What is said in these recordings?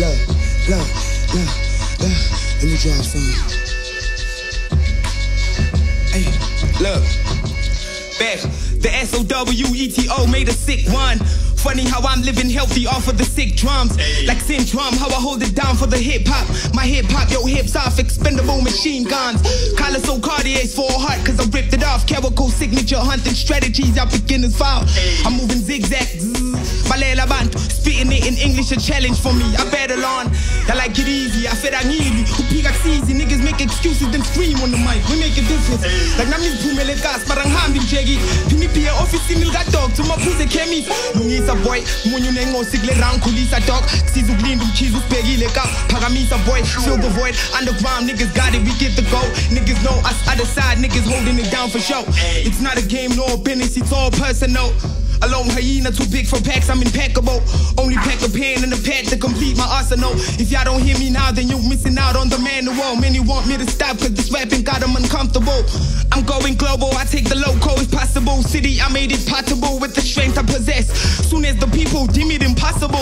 look, look, look, look. Let me drop some. Hey, look. Back, the S-O-W-E-T-O made a sick one. Funny how I'm living healthy off of the sick drums. Like syndrome, how I hold it down for the hip hop. My hip hop, yo, hips off, expendable machine guns. Collar so it signature hunting strategies, y'all beginners foul. I'm moving zigzag, zzz, balela bantu. Spitting it in English, a challenge for me. I battle on, I like it easy. I feel I need you. Who pick up easy, niggas make excuses, then scream on the mic. We make a difference. Like nami ngiphumele gas, parang hambi njeki. Pinipia office nilga dog, chemist. Lungisa boy, munyu nengosi kule round kulisa dog. Kusiza ukulinda umchiza usibhekile ka. Phakamisa boy, fill the void. Underground niggas got it, we get the go. Niggas know us other side, niggas holding it down for show. It's not a game nor business, it's all personal. Alone hyena, too big for packs, I'm impeccable. Only pack a pen and a pad to complete my arsenal. If y'all don't hear me now, then you're missing out on the manual. Many want me to stop, cause this rapping got them uncomfortable. I'm going global, I take the loco if possible. City, I made it possible with the I possess. Soon as the people deem it impossible,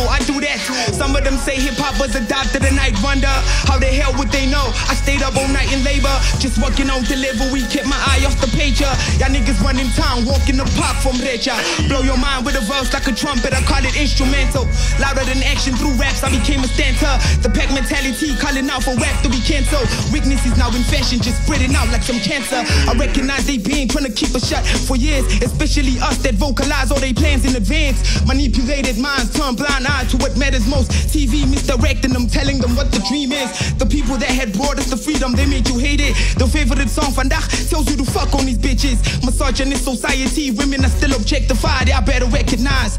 Some of them say hip hop was adopted and I'd wonder how the hell would they know? I stayed up all night in labor, just working on delivery, kept my eye off the pager. Y'all niggas running town, walking the park from Recha. Blow your mind with a verse like a trumpet, I call it instrumental. Louder than action through raps, I became a stanter. The pack mentality calling out for rap to be canceled. Weakness is now in fashion, just spreading out like some cancer. I recognize they been trying to keep us shut for years, especially us that vocalize all their plans in advance. Manipulated minds turn blind eye to what matters most. TV misdirecting them, telling them what the dream is. The people that had brought us the freedom, they made you hate it. The favorite song vandaag tells you to fuck on these bitches. Misogynist society, women are still objectified. I better recognize.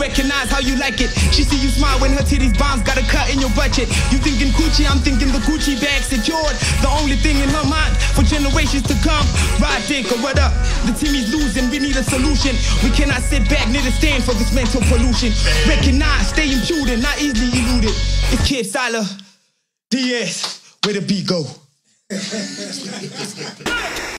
Recognize how you like it. She see you smile when her titties bombs got a cut in your budget. You thinking Gucci, I'm thinking the Gucci bag secured. The only thing in her mind for generations to come. Ride dick or what up? The team is losing, we need a solution. We cannot sit back, near the stand for this mental pollution. Recognize, stay imputed, not easily eluded. It's Kid Cyler, DS, where the beat go.